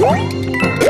What?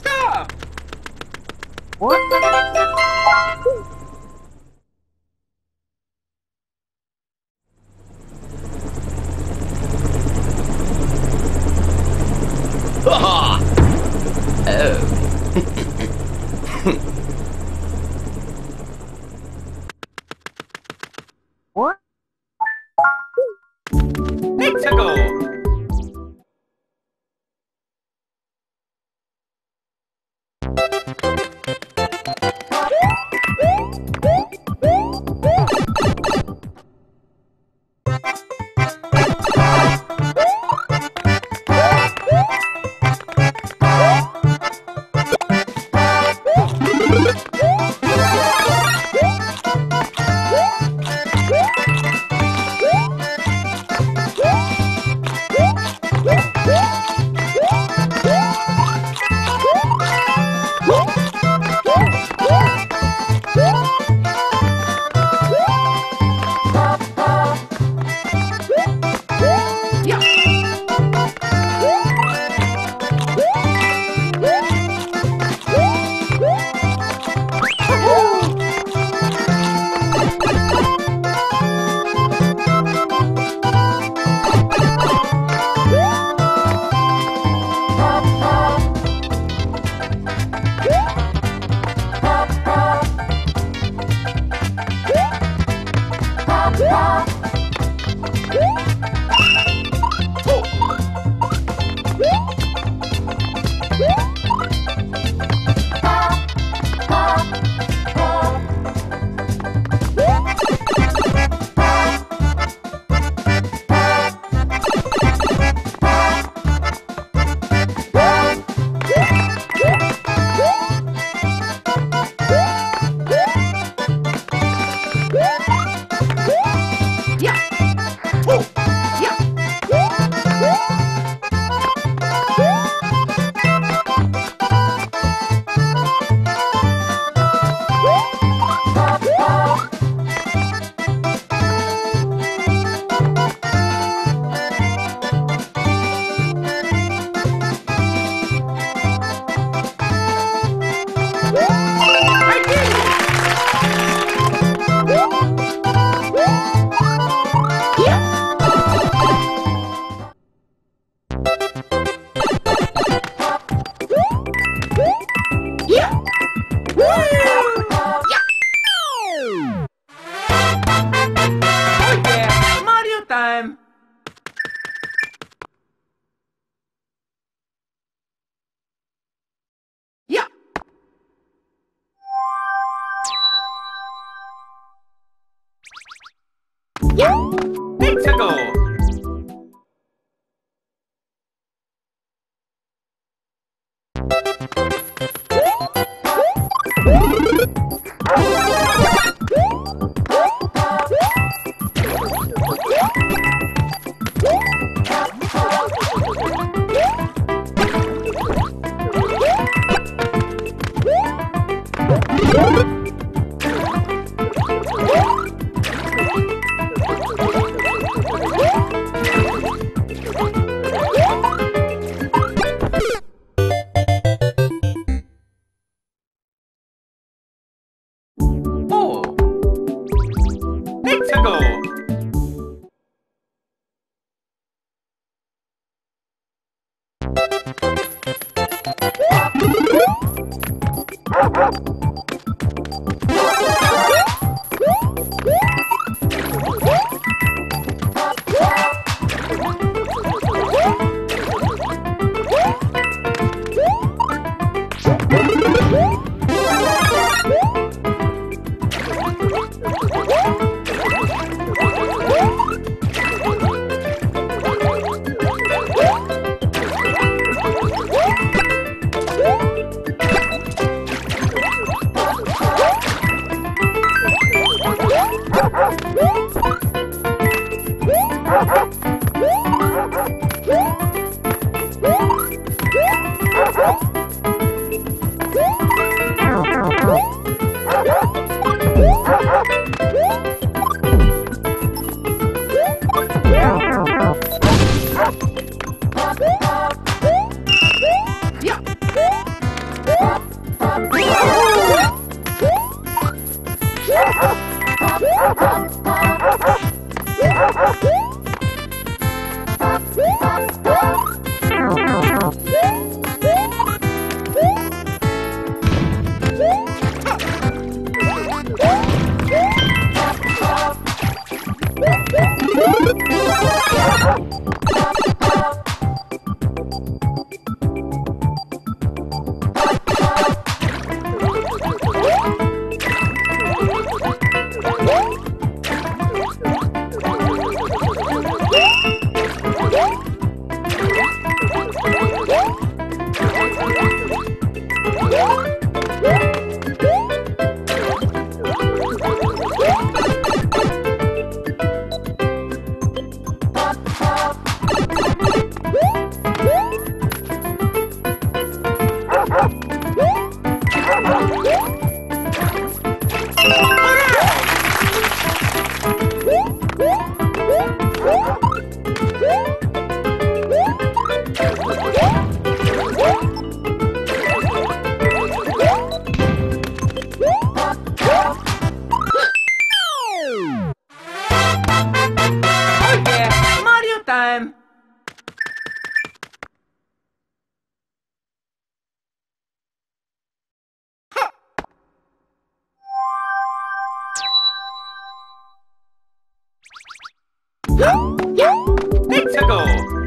Stop! Ha Oh. Ha ha ha! Let's go.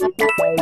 You.